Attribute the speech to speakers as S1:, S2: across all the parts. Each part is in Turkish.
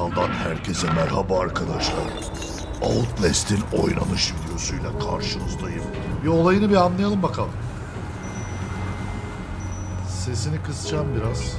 S1: Portal'dan herkese merhaba arkadaşlar. Outlast'in oynanış videosuyla karşınızdayım. Bir olayını bir anlayalım bakalım. Sesini kısacağım biraz.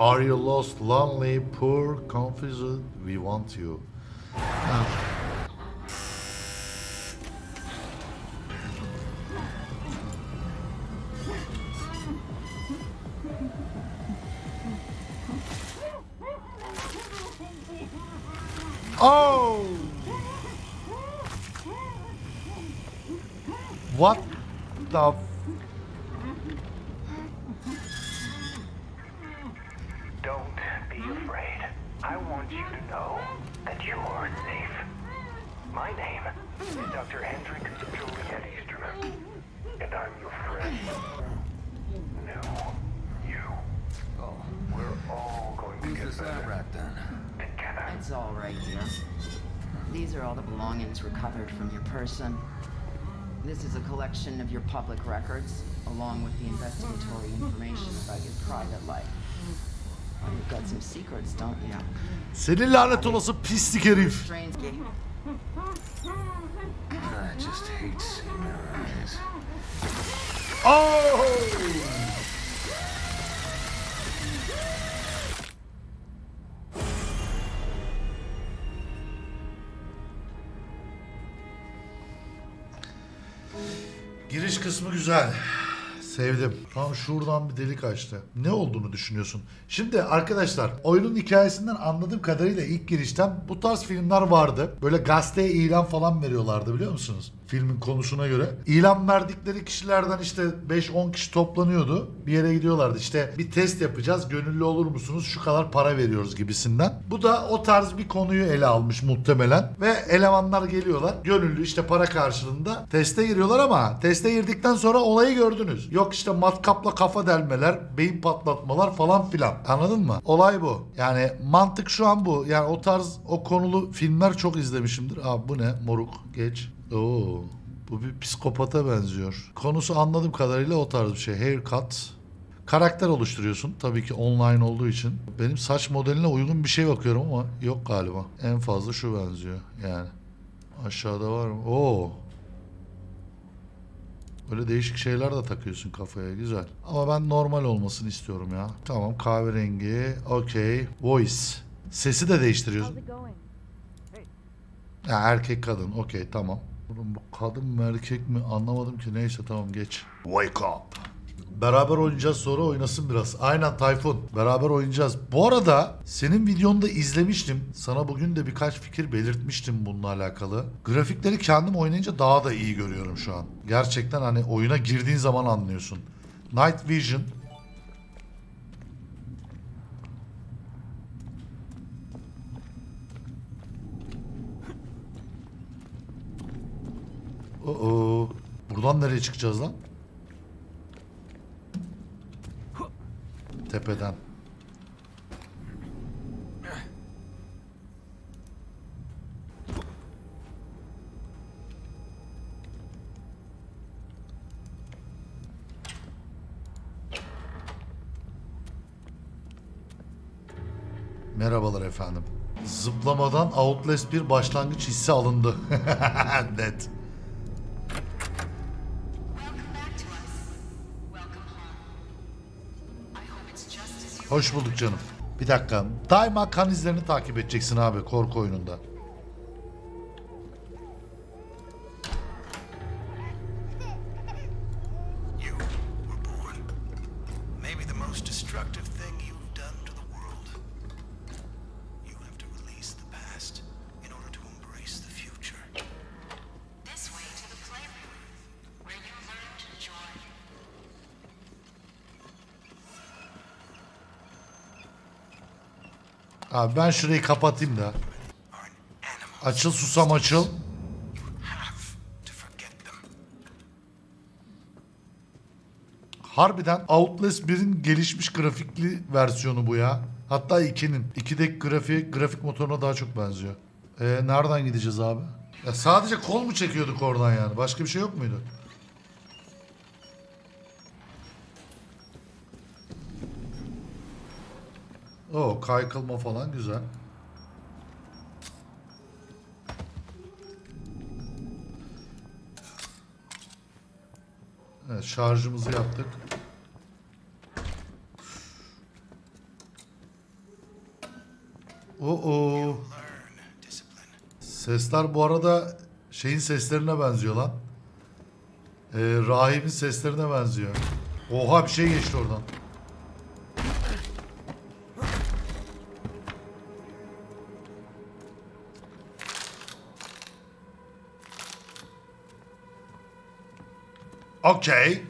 S1: Are you lost, lonely, poor, confused? We want you. Oh!
S2: To know that you are safe. My name is Dr. Hendrik Juliet Easterman, and I'm your friend. No, you.
S3: Oh,
S2: We're all going to
S3: who's
S2: get
S3: this lab
S2: better
S3: rat then?
S2: together.
S4: It's all right here. These are all the belongings recovered from your person. This is a collection of your public records, along with the investigatory information about your private life. Well, you've got some secrets, don't you?
S1: Senin lanet olası pislik herif. Oh! Giriş kısmı güzel. Sevdim. Tam şuradan bir delik açtı. Ne olduğunu düşünüyorsun? Şimdi arkadaşlar oyunun hikayesinden anladığım kadarıyla ilk girişten bu tarz filmler vardı. Böyle gazeteye ilan falan veriyorlardı biliyor musunuz? Filmin konusuna göre. İlan verdikleri kişilerden işte 5-10 kişi toplanıyordu. Bir yere gidiyorlardı. İşte bir test yapacağız. Gönüllü olur musunuz? Şu kadar para veriyoruz gibisinden. Bu da o tarz bir konuyu ele almış muhtemelen. Ve elemanlar geliyorlar. Gönüllü işte para karşılığında teste giriyorlar ama teste girdikten sonra olayı gördünüz. Yok işte matkapla kafa delmeler, beyin patlatmalar falan filan. Anladın mı? Olay bu. Yani mantık şu an bu. Yani o tarz o konulu filmler çok izlemişimdir. Abi bu ne? Moruk. Geç. Oo. Bu bir psikopata benziyor. Konusu anladığım kadarıyla o tarz bir şey. Haircut. Karakter oluşturuyorsun. Tabii ki online olduğu için. Benim saç modeline uygun bir şey bakıyorum ama yok galiba. En fazla şu benziyor yani. Aşağıda var mı? Oo. Böyle değişik şeyler de takıyorsun kafaya. Güzel. Ama ben normal olmasını istiyorum ya. Tamam kahverengi. Okey. Voice. Sesi de değiştiriyorsun. Ya erkek kadın. Okey tamam. Oğlum bu kadın mı erkek mi anlamadım ki. Neyse tamam geç. Wake up. Beraber oynayacağız sonra oynasın biraz. Aynen Tayfun. Beraber oynayacağız. Bu arada senin videonu da izlemiştim. Sana bugün de birkaç fikir belirtmiştim bununla alakalı. Grafikleri kendim oynayınca daha da iyi görüyorum şu an. Gerçekten hani oyuna girdiğin zaman anlıyorsun. Night Vision. Oo. Buradan nereye çıkacağız lan? Tepeden. Merhabalar efendim. Zıplamadan Outlast bir başlangıç hissi alındı. Net. Hoş bulduk canım. Bir dakika. Daima kan izlerini takip edeceksin abi korku oyununda. Abi ben şurayı kapatayım da. Açıl susam açıl. Harbiden Outlast 1'in gelişmiş grafikli versiyonu bu ya. Hatta 2'nin. 2'deki grafik, grafik motoruna daha çok benziyor. Ee, nereden gideceğiz abi? Ya sadece kol mu çekiyorduk oradan yani? Başka bir şey yok muydu? Oo kaykılma falan güzel. Evet şarjımızı yaptık. Oo.
S5: Learn discipline.
S1: Sesler bu arada şeyin seslerine benziyor lan. Ee, rahibin seslerine benziyor. Oha bir şey geçti oradan. Okay.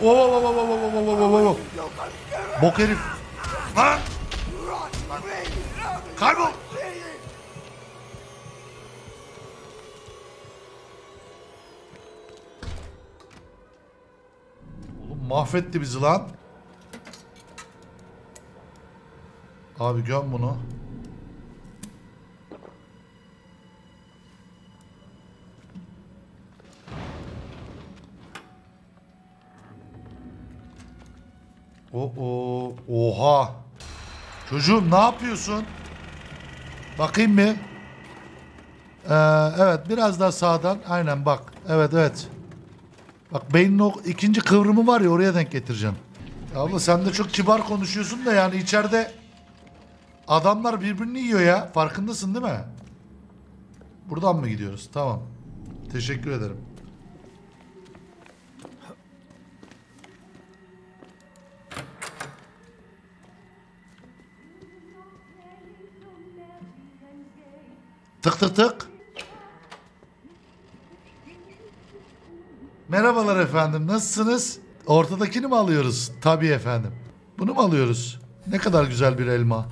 S1: Oo, oo, oo, oo, oo, oo, oo, oo. Bok herif. Lan. Lan. Kaybol. Oğlum mahvetti bizi lan. Abi göm bunu. O o oha. Çocuğum ne yapıyorsun? Bakayım mı? Ee, evet biraz daha sağdan. Aynen bak. Evet evet. Bak beynin o ikinci kıvrımı var ya oraya denk getireceğim. Ya abla sen de çok kibar konuşuyorsun da yani içeride adamlar birbirini yiyor ya. Farkındasın değil mi? Buradan mı gidiyoruz? Tamam. Teşekkür ederim. Tık tık tık. Merhabalar efendim. Nasılsınız? Ortadakini mi alıyoruz? Tabii efendim. Bunu mu alıyoruz? Ne kadar güzel bir elma.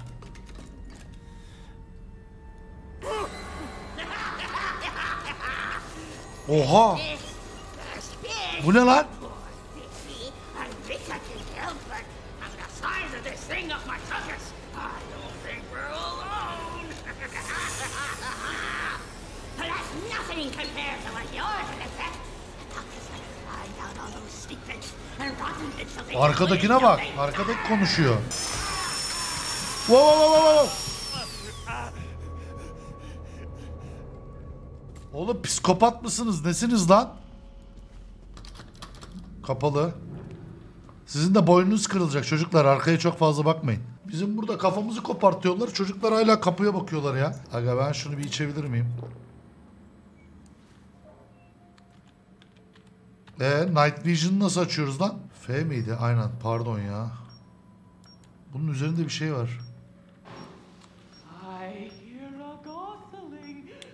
S1: Oha! Bu ne lan?
S6: secrets and rotten bits of the
S1: Arkadakine bak. Arkadaki konuşuyor. Wow, wow, wow, wow. Oğlum psikopat mısınız? Nesiniz lan? Kapalı. Sizin de boynunuz kırılacak çocuklar. Arkaya çok fazla bakmayın. Bizim burada kafamızı kopartıyorlar. Çocuklar hala kapıya bakıyorlar ya. Aga ben şunu bir içebilir miyim? E Night Vision'ı nasıl açıyoruz lan? F miydi? Aynen. Pardon ya. Bunun üzerinde bir şey var.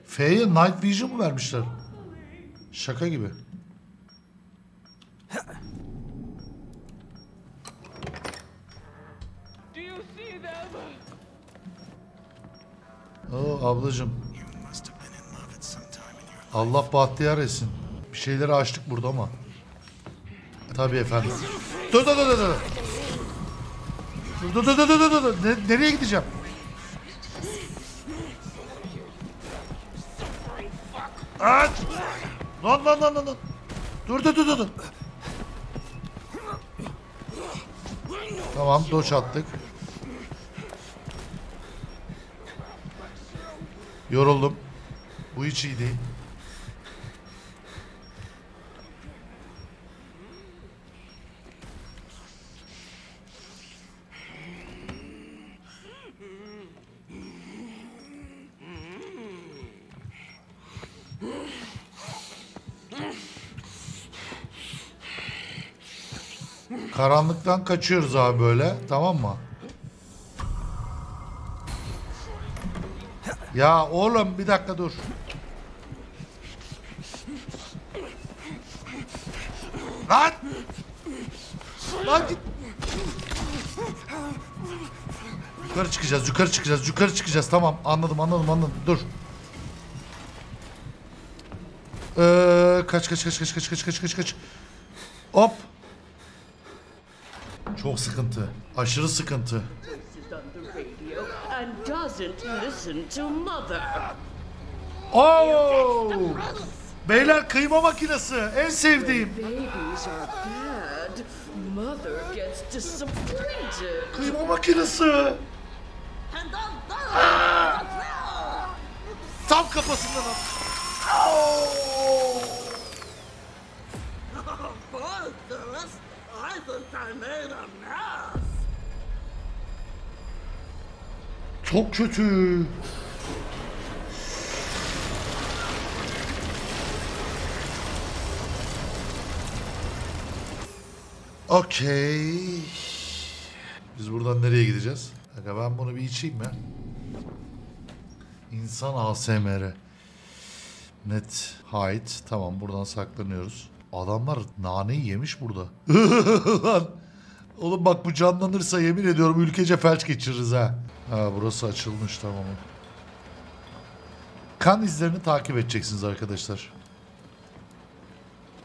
S1: F'ye Night Vision mı vermişler? Şaka gibi. Oo ablacım. Allah bahtiyar etsin. Bir şeyleri açtık burada ama. Tabii efendim. Dur dur dur dur dur. Dur dur dur dur dur dur. Ne- nereye gideceğim? Aç! Lan lan lan lan dur dur dur. dur. Tamam doç attık. Yoruldum. Bu hiç iyi değil. Karanlıktan kaçıyoruz abi böyle. Tamam mı? Ya oğlum bir dakika dur. Lan! Lan git. Yukarı çıkacağız, yukarı çıkacağız, yukarı çıkacağız. Tamam, anladım, anladım, anladım. Dur. Ee, kaç kaç kaç kaç kaç kaç kaç kaç kaç. Hop. Çok sıkıntı. Aşırı sıkıntı. Oo! Oh! Beyler kıyma makinesi en sevdiğim. Kıyma makinesi. Tam kafasından at.
S6: Oh! A mess!
S1: Çok kötü. Okey. Biz buradan nereye gideceğiz? Aga ben bunu bir içeyim mi? İnsan ASMR. Net height. Tamam buradan saklanıyoruz. Adamlar naneyi yemiş burada. Lan. Oğlum bak bu canlanırsa yemin ediyorum ülkece felç geçiririz ha. Ha burası açılmış tamam. Kan izlerini takip edeceksiniz arkadaşlar.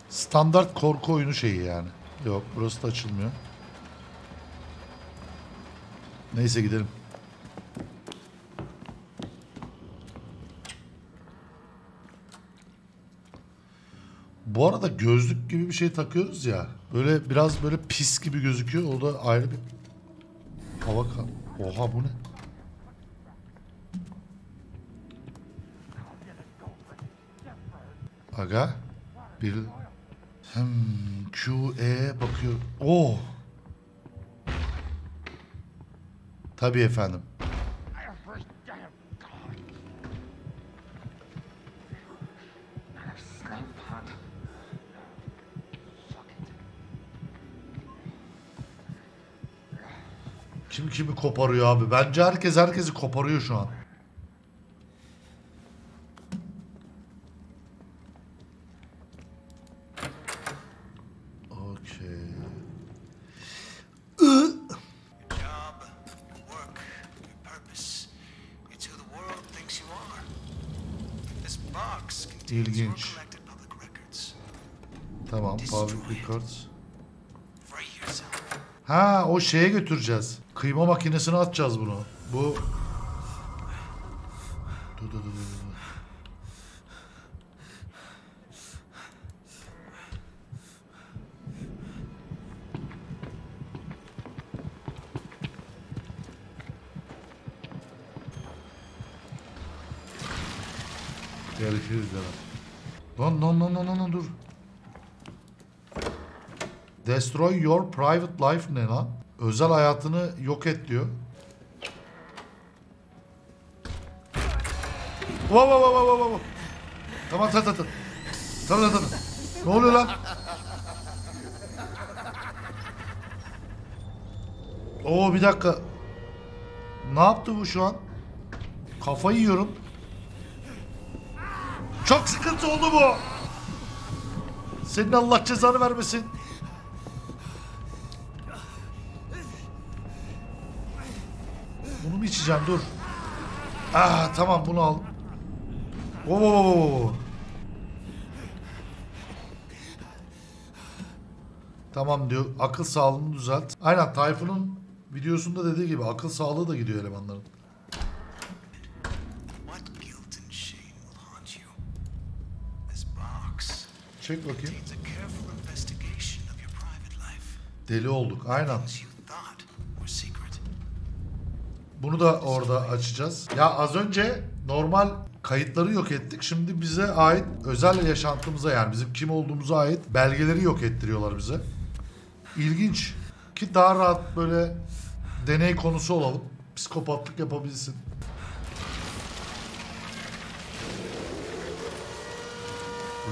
S1: Standart korku oyunu şeyi yani. Yok burası da açılmıyor. Neyse gidelim. Bu arada gözlük gibi bir şey takıyoruz ya. Böyle biraz böyle pis gibi gözüküyor. O da ayrı bir hava kan. Oha bu ne? Aga bir hem Q E bakıyor. Oh. Tabii efendim. Kim kimi koparıyor abi? Bence herkes herkesi koparıyor şu an. O şeye götüreceğiz. Kıyma makinesine atacağız bunu. Bu Dur dur dur dur. Görüşürüz canım. Lan lan lan lan lan dur. Destroy your private life ne lan? Özel hayatını yok et diyor. Wow wow wow wow wow. Tamam tamam tamam. Tamam tamam. Ne oluyor lan? Oo bir dakika. Ne yaptı bu şu an? Kafayı yiyorum. Çok sıkıntı oldu bu. Senin Allah cezanı vermesin. Bunu mu içeceğim dur. Ah tamam bunu al. Oo. Tamam diyor. Akıl sağlığını düzelt. Aynen Tayfun'un videosunda dediği gibi akıl sağlığı da gidiyor elemanların. Çek bakayım. Deli olduk. Aynen. Bunu da orada açacağız. Ya az önce normal kayıtları yok ettik. Şimdi bize ait özel yaşantımıza yani bizim kim olduğumuza ait belgeleri yok ettiriyorlar bize. İlginç. Ki daha rahat böyle deney konusu olalım. Psikopatlık yapabilsin.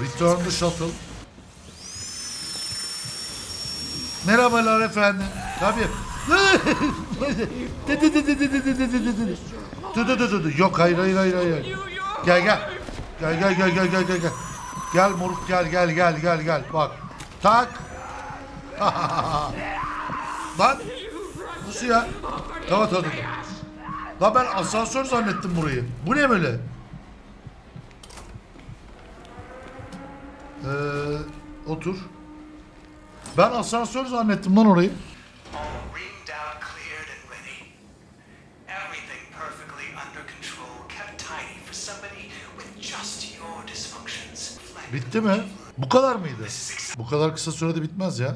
S1: Return the shuttle. Merhabalar efendim. Tabii. Dı. Yok hayır hayır hayır hayır. Gel gel. Gel gel gel gel gel gel gel. Moruk gel gel gel gel gel. Bak. Tak. Lan. Nasıl ya? Tamam tamam. Lan ben asansör zannettim burayı. Bu ne böyle? Ee, otur. Ben asansör zannettim lan orayı. Bitti mi? Bu kadar mıydı? Bu kadar kısa sürede bitmez ya.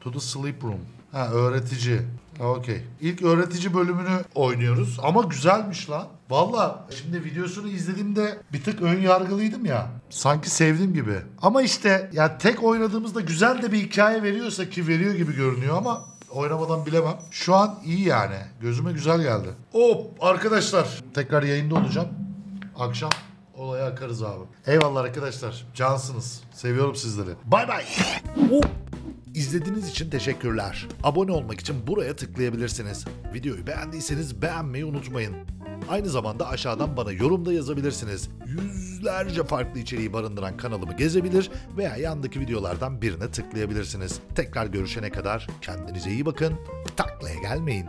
S1: To the sleep room. Ha öğretici. Ha okey. İlk öğretici bölümünü oynuyoruz ama güzelmiş lan. Valla şimdi videosunu izlediğimde bir tık ön yargılıydım ya. Sanki sevdim gibi. Ama işte ya tek oynadığımızda güzel de bir hikaye veriyorsa ki veriyor gibi görünüyor ama oynamadan bilemem. Şu an iyi yani. Gözüme güzel geldi. Hop arkadaşlar. Tekrar yayında olacağım. Akşam olaya akarız abi. Eyvallah arkadaşlar. Cansınız. Seviyorum sizleri. Bay bay. İzlediğiniz için teşekkürler. Abone olmak için buraya tıklayabilirsiniz. Videoyu beğendiyseniz beğenmeyi unutmayın. Aynı zamanda aşağıdan bana yorumda yazabilirsiniz. Yüzlerce farklı içeriği barındıran kanalımı gezebilir veya yandaki videolardan birine tıklayabilirsiniz. Tekrar görüşene kadar kendinize iyi bakın. Taklaya gelmeyin.